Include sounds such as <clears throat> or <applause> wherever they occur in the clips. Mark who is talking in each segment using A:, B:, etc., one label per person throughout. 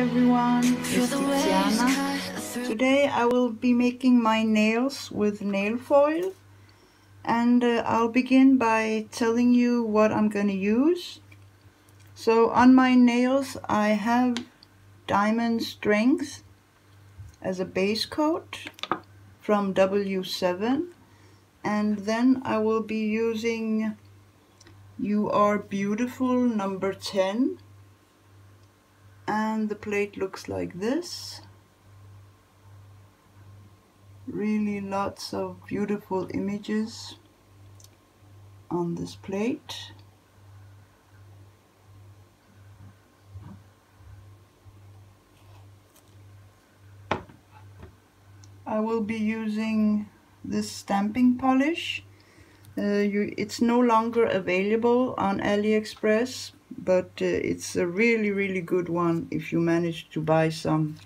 A: everyone, it's Tiziana. Today I will be making my nails with nail foil and uh, I'll begin by telling you what I'm gonna use. So on my nails I have diamond strength as a base coat from W7 and then I will be using You Are Beautiful number 10 and the plate looks like this. Really lots of beautiful images on this plate. I will be using this stamping polish. Uh, you, it's no longer available on AliExpress but uh, it's a really really good one if you manage to buy some.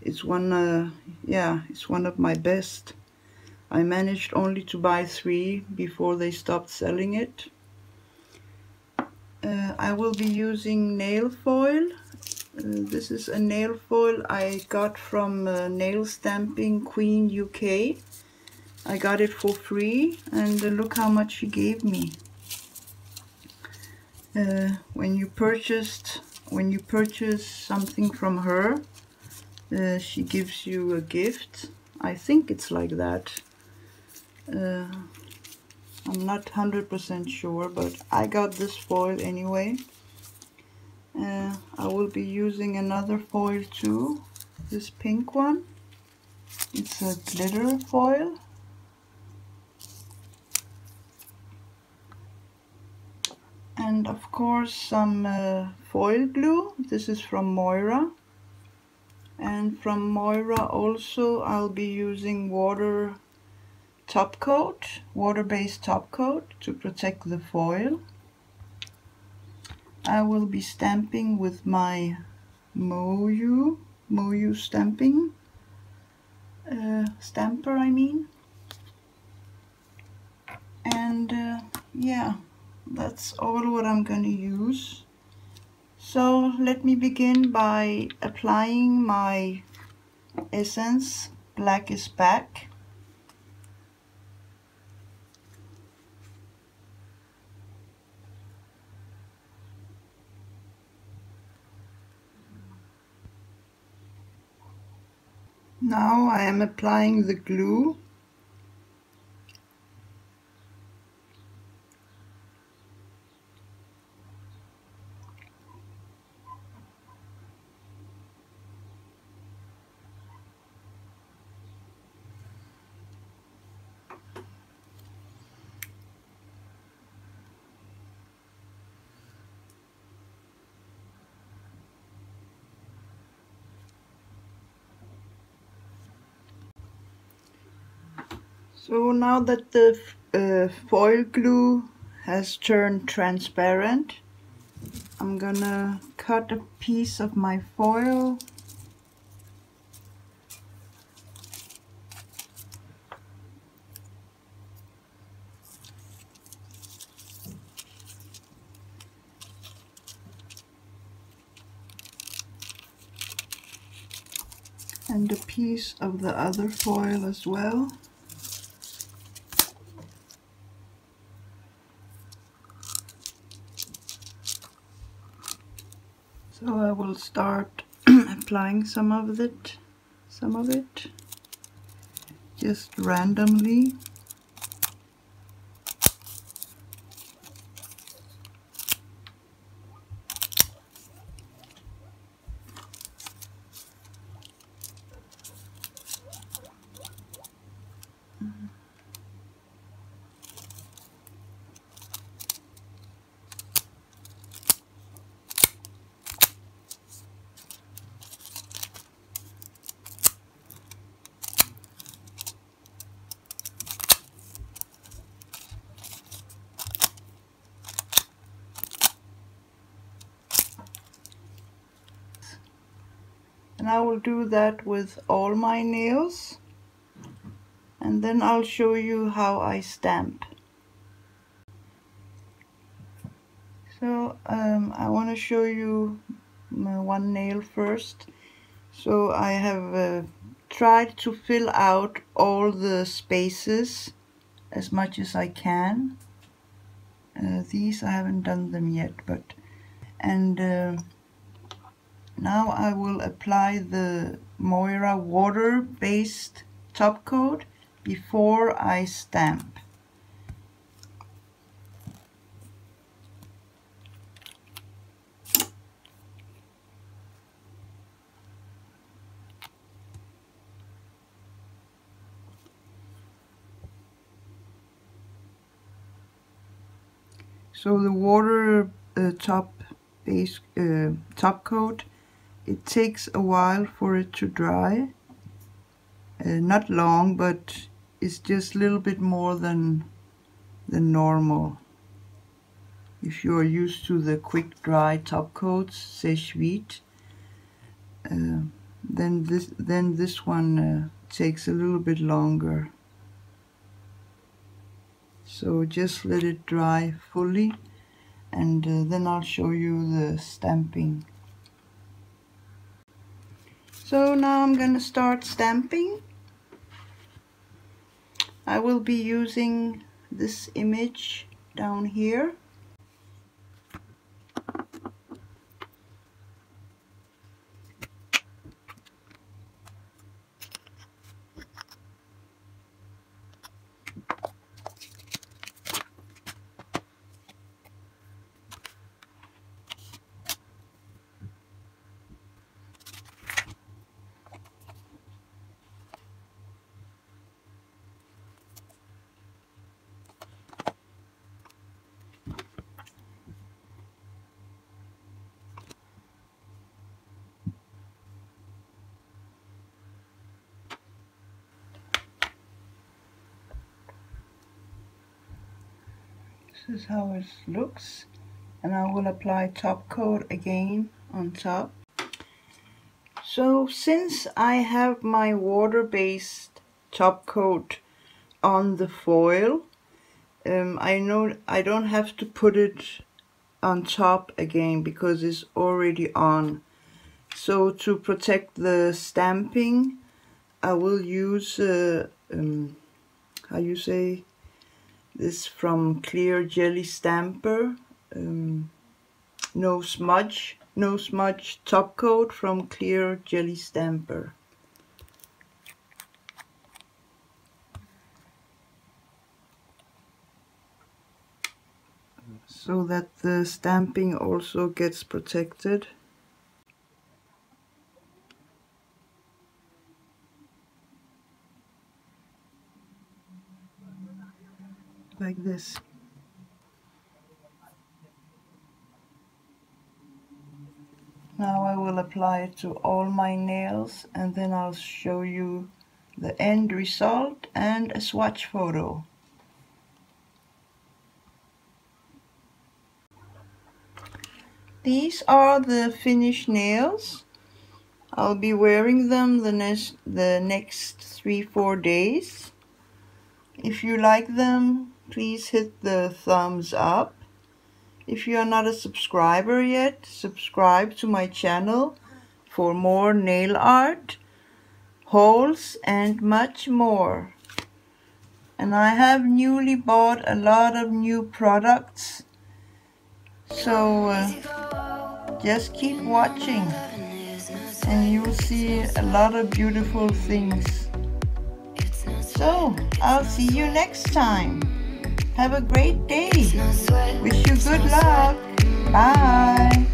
A: It's one uh, yeah it's one of my best. I managed only to buy three before they stopped selling it. Uh, I will be using nail foil. Uh, this is a nail foil I got from uh, Nail Stamping Queen UK I got it for free and uh, look how much she gave me uh, when you purchased when you purchase something from her uh, she gives you a gift. I think it's like that. Uh, I'm not 100% sure but I got this foil anyway. Uh, I will be using another foil too this pink one. It's a glitter foil and of course some uh, foil glue. This is from Moyra. And from Moyra also I'll be using water top coat water-based top coat to protect the foil. I will be stamping with my Moyou Moyou stamping uh, stamper I mean. And uh, yeah that's all what I'm going to use. So let me begin by applying my Essence Black is Back. Now I am applying the glue So now that the uh, foil glue has turned transparent, I'm gonna cut a piece of my foil and a piece of the other foil as well. So I will start <clears throat> applying some of it, some of it, just randomly. And I will do that with all my nails and then I'll show you how I stamp so um, I want to show you uh, one nail first. So I have uh, tried to fill out all the spaces as much as I can. Uh, these I haven't done them yet, but and uh, now I will apply the Moyra water-based top coat before I stamp. So the water uh, top base uh, top coat, it takes a while for it to dry. Uh, not long, but it's just a little bit more than than normal. If you are used to the quick dry top coats, Seche Vite, uh, then this then this one uh, takes a little bit longer. So just let it dry fully and uh, then I'll show you the stamping. So now I'm gonna start stamping. I will be using this image down here This is how it looks. And I will apply top coat again on top. So since I have my water-based top coat on the foil, um, I know I don't have to put it on top again because it's already on. So to protect the stamping, I will use, uh, um, how you say, this from Clear Jelly Stamper. Um, no smudge, no smudge top coat from Clear Jelly Stamper. So that the stamping also gets protected. Like this. Now I will apply it to all my nails and then I'll show you the end result and a swatch photo. These are the finished nails. I'll be wearing them the next the next three four days. If you like them, please hit the thumbs up. If you are not a subscriber yet, subscribe to my channel for more nail art, hauls and much more. And I have newly bought a lot of new products. So uh, just keep watching and you'll see a lot of beautiful things. So I'll see you next time. Have a great day. Wish you good luck. Bye.